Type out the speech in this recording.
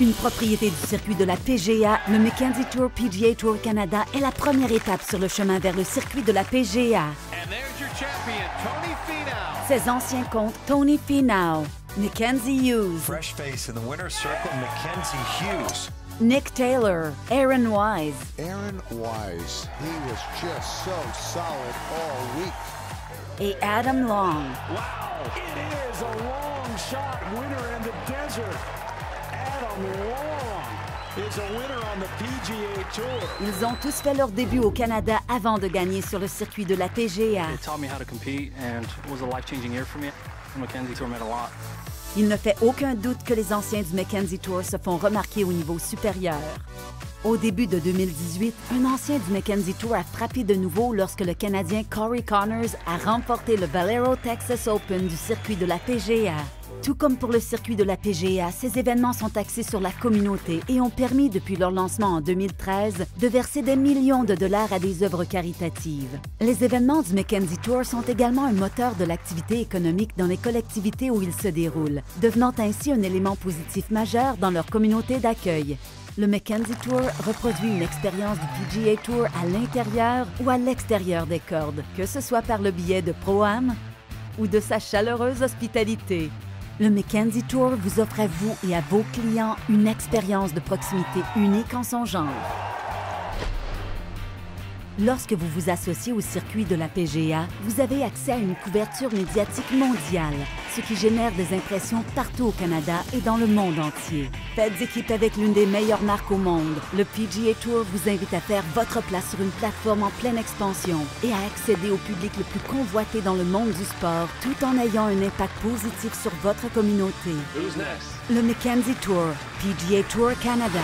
Une propriété du circuit de la PGA, le Mackenzie Tour PGA Tour Canada est la première étape sur le chemin vers le circuit de la PGA. Champion, Tony. Ses anciens comptes Tony Finau, Mackenzie Hughes, Fresh face in the winner's circle, Mackenzie Hughes. Nick Taylor, Aaron Wise, Aaron Wise, he was just so solid all week. et Adam Long. Wow! It is a long shot winner in the desert. Ils ont tous fait leur début au Canada avant de gagner sur le circuit de la PGA. It taught me how to compete and it was a life-changing year for me. The Mackenzie Tour meant a lot. Il ne fait aucun doute que les anciens du Mackenzie Tour se font remarquer au niveau supérieur. Au début de 2018, un ancien du Mackenzie Tour a frappé de nouveau lorsque le Canadien Corey Connors a remporté le Valero Texas Open du circuit de la PGA. Tout comme pour le circuit de la PGA, ces événements sont axés sur la communauté et ont permis, depuis leur lancement en 2013, de verser des millions de dollars à des œuvres caritatives. Les événements du Mackenzie Tour sont également un moteur de l'activité économique dans les collectivités où ils se déroulent, devenant ainsi un élément positif majeur dans leur communauté d'accueil. Le Mackenzie Tour reproduit une expérience du PGA Tour à l'intérieur ou à l'extérieur des cordes, que ce soit par le biais de Pro-Am ou de sa chaleureuse hospitalité. Le Mackenzie Tour vous offre à vous et à vos clients une expérience de proximité unique en son genre. Lorsque vous vous associez au circuit de la PGA, vous avez accès à une couverture médiatique mondiale, ce qui génère des impressions partout au Canada et dans le monde entier. Faites équipe avec l'une des meilleures marques au monde. Le PGA Tour vous invite à faire votre place sur une plateforme en pleine expansion et à accéder au public le plus convoité dans le monde du sport, tout en ayant un impact positif sur votre communauté. Who's next? Le Mackenzie Tour, PGA Tour Canada.